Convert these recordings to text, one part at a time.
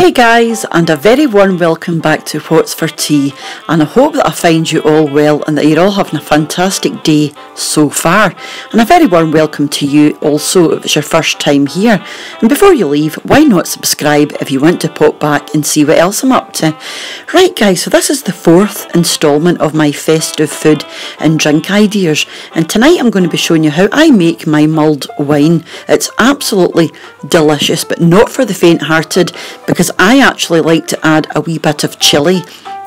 Hey guys, and a very warm welcome back to What's for Tea. And I hope that I find you all well and that you're all having a fantastic day so far. And a very warm welcome to you also if it's your first time here. And before you leave, why not subscribe if you want to pop back and see what else I'm up to? Right, guys, so this is the fourth instalment of my festive food and drink ideas. And tonight I'm going to be showing you how I make my mulled wine. It's absolutely delicious, but not for the faint hearted because I actually like to add a wee bit of chilli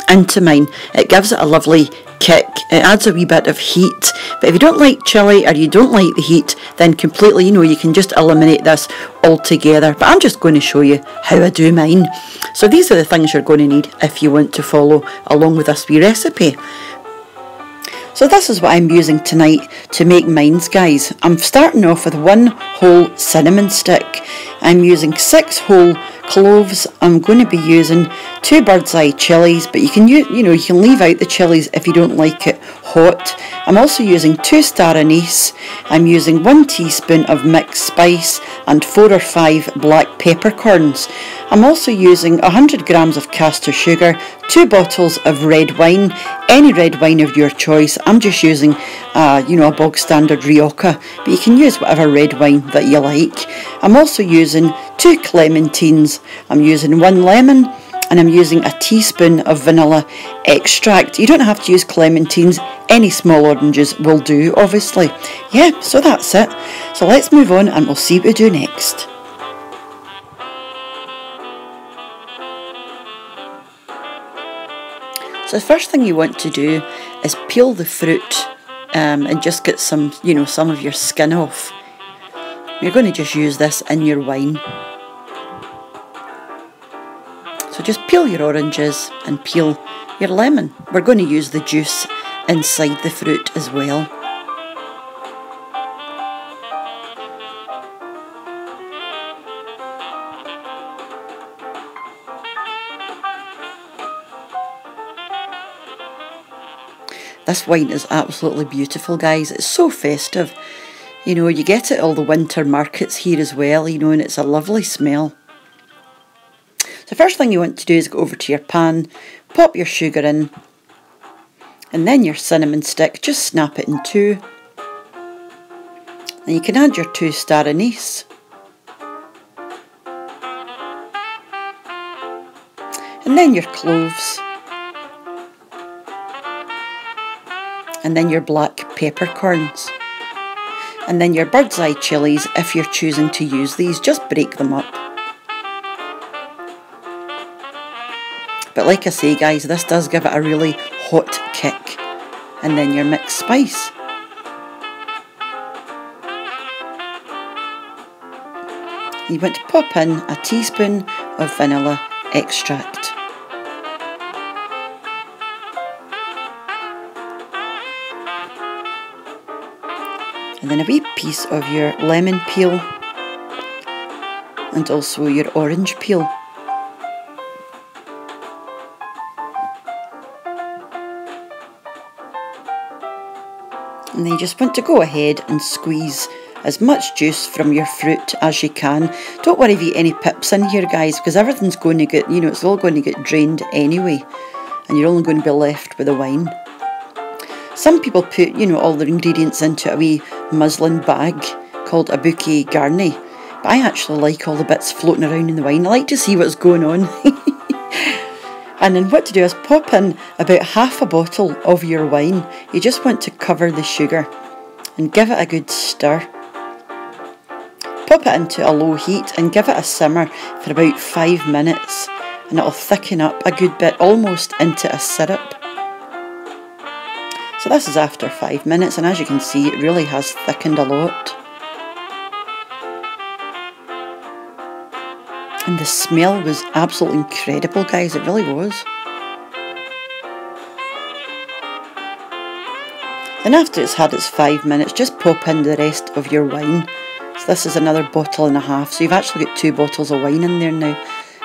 into mine. It gives it a lovely kick. It adds a wee bit of heat. But if you don't like chilli or you don't like the heat, then completely, you know, you can just eliminate this altogether. But I'm just going to show you how I do mine. So these are the things you're going to need if you want to follow along with this wee recipe. So this is what I'm using tonight to make mines guys. I'm starting off with one whole cinnamon stick. I'm using six whole cloves. I'm going to be using two bird's eye chilies, but you can you know, you can leave out the chilies if you don't like it I'm also using two star anise. I'm using one teaspoon of mixed spice and four or five black peppercorns. I'm also using 100 grams of caster sugar, two bottles of red wine, any red wine of your choice. I'm just using, uh, you know, a bog standard Rioja, but you can use whatever red wine that you like. I'm also using two clementines. I'm using one lemon and I'm using a teaspoon of vanilla extract. You don't have to use clementines, any small oranges will do, obviously. Yeah, so that's it. So let's move on and we'll see what we do next. So the first thing you want to do is peel the fruit um, and just get some, you know, some of your skin off. You're going to just use this in your wine. Just peel your oranges and peel your lemon. We're going to use the juice inside the fruit as well. This wine is absolutely beautiful, guys. It's so festive. You know, you get it all the winter markets here as well, you know, and it's a lovely smell. So first thing you want to do is go over to your pan, pop your sugar in, and then your cinnamon stick, just snap it in two. And you can add your two star anise. And then your cloves. and then your black peppercorns. And then your bird's eye chilies if you're choosing to use these, just break them up. But like I say guys, this does give it a really hot kick. And then your mixed spice. You want to pop in a teaspoon of vanilla extract. and then a wee piece of your lemon peel and also your orange peel. And then you just want to go ahead and squeeze as much juice from your fruit as you can. Don't worry if you any pips in here guys because everything's going to get, you know, it's all going to get drained anyway and you're only going to be left with the wine. Some people put, you know, all their ingredients into a wee muslin bag called a bouquet garni. But I actually like all the bits floating around in the wine. I like to see what's going on. and then what to do is pop in about half a bottle of your wine. You just want to cover the sugar and give it a good stir. Pop it into a low heat and give it a simmer for about five minutes and it'll thicken up a good bit almost into a syrup. So this is after five minutes and as you can see it really has thickened a lot. And the smell was absolutely incredible guys, it really was. And after it's had its five minutes, just pop in the rest of your wine. So this is another bottle and a half, so you've actually got two bottles of wine in there now.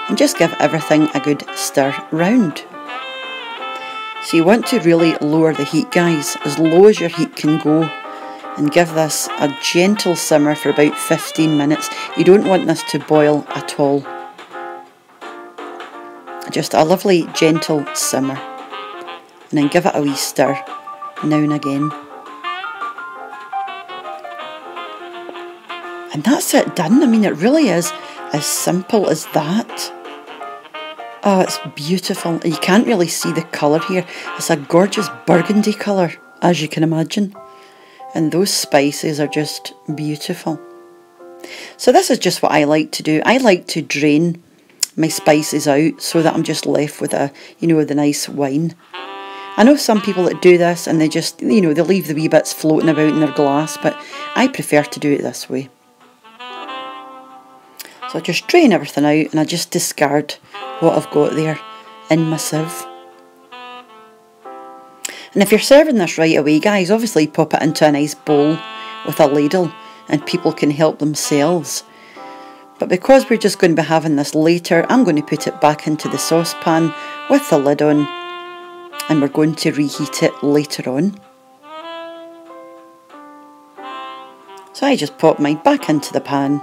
And just give everything a good stir round. So you want to really lower the heat guys, as low as your heat can go and give this a gentle simmer for about 15 minutes. You don't want this to boil at all. Just a lovely gentle simmer. And then give it a wee stir now and again. And that's it done. I mean, it really is as simple as that. Oh, it's beautiful. You can't really see the colour here. It's a gorgeous burgundy colour, as you can imagine. And those spices are just beautiful. So this is just what I like to do. I like to drain my spices out so that I'm just left with a, you know, the nice wine. I know some people that do this and they just, you know, they leave the wee bits floating about in their glass, but I prefer to do it this way. So I just drain everything out and I just discard what I've got there in my sieve. And if you're serving this right away, guys, obviously pop it into a nice bowl with a ladle and people can help themselves. But because we're just going to be having this later, I'm going to put it back into the saucepan with the lid on and we're going to reheat it later on. So I just pop mine back into the pan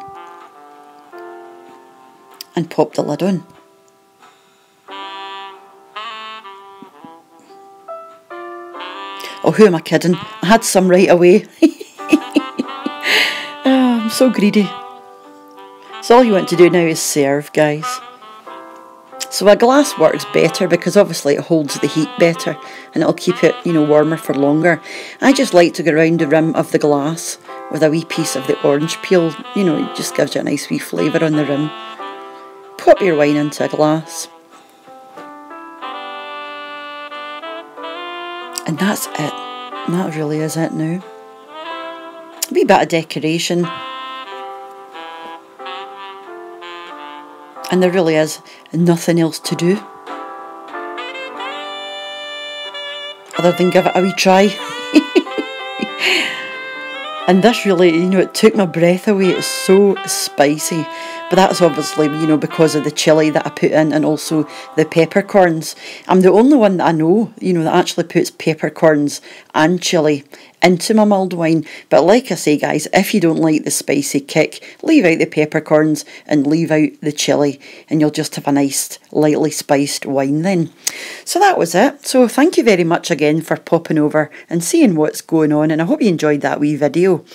and pop the lid on. Oh, who am I kidding? I had some right away. oh, I'm so greedy. So all you want to do now is serve, guys. So a glass works better because obviously it holds the heat better and it'll keep it, you know, warmer for longer. I just like to go around the rim of the glass with a wee piece of the orange peel. You know, it just gives you a nice wee flavour on the rim pop your wine into a glass. And that's it. That really is it now. A wee bit of decoration. And there really is nothing else to do. Other than give it a wee try. and this really, you know, it took my breath away. It's so spicy. But that's obviously, you know, because of the chili that I put in and also the peppercorns. I'm the only one that I know, you know, that actually puts peppercorns and chili into my mulled wine. But like I say, guys, if you don't like the spicy kick, leave out the peppercorns and leave out the chili, and you'll just have a nice, lightly spiced wine then. So that was it. So thank you very much again for popping over and seeing what's going on, and I hope you enjoyed that wee video.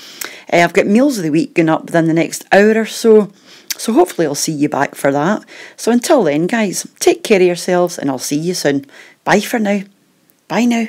Uh, I've got meals of the week going up within the next hour or so. So hopefully I'll see you back for that. So until then, guys, take care of yourselves and I'll see you soon. Bye for now. Bye now.